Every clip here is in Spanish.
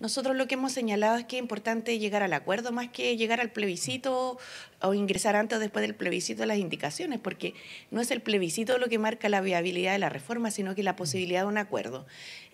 Nosotros lo que hemos señalado es que es importante llegar al acuerdo más que llegar al plebiscito o ingresar antes o después del plebiscito las indicaciones, porque no es el plebiscito lo que marca la viabilidad de la reforma, sino que la posibilidad de un acuerdo.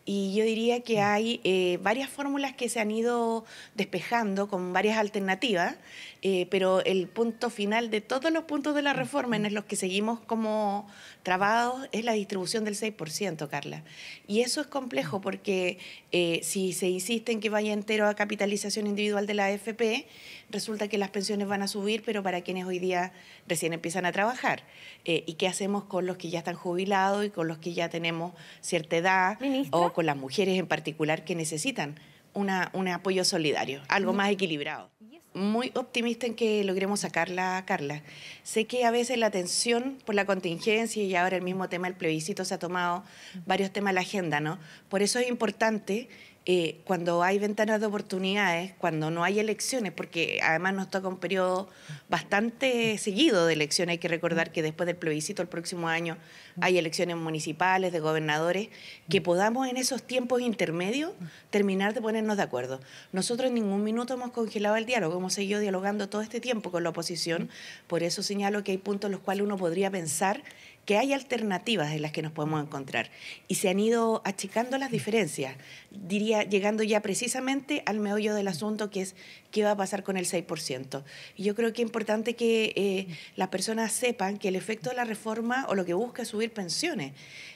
Y yo diría que hay eh, varias fórmulas que se han ido despejando con varias alternativas, eh, pero el punto final de todos los puntos de la reforma en los que seguimos como trabados es la distribución del 6%, Carla. Y eso es complejo porque eh, si se insiste en que vaya entero a capitalización individual de la AFP, resulta que las pensiones van a subir, pero para quienes hoy día recién empiezan a trabajar. ¿Y qué hacemos con los que ya están jubilados y con los que ya tenemos cierta edad? O con las mujeres en particular que necesitan una, un apoyo solidario, algo más equilibrado. Muy optimista en que logremos sacarla, Carla. Sé que a veces la atención por la contingencia y ahora el mismo tema del plebiscito se ha tomado varios temas a la agenda, ¿no? Por eso es importante eh, cuando hay ventanas de oportunidades, cuando no hay elecciones, porque además nos toca un periodo bastante seguido de elecciones, hay que recordar que después del plebiscito el próximo año hay elecciones municipales, de gobernadores, que podamos en esos tiempos intermedios terminar de ponernos de acuerdo. Nosotros en ningún minuto hemos congelado el diálogo, hemos seguido dialogando todo este tiempo con la oposición, por eso señalo que hay puntos en los cuales uno podría pensar que hay alternativas en las que nos podemos encontrar y se han ido achicando las diferencias, diría, llegando ya precisamente al meollo del asunto que es qué va a pasar con el 6%. Y yo creo que es importante que eh, las personas sepan que el efecto de la reforma o lo que busca es subir pensiones.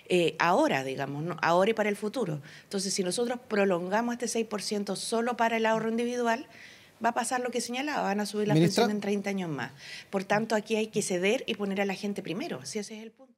Eh, ahora, digamos, ahora y para el futuro. Entonces, si nosotros prolongamos este 6% solo para el ahorro individual, va a pasar lo que señalaba, van a subir la pensión en 30 años más. Por tanto, aquí hay que ceder y poner a la gente primero, si ese es el punto.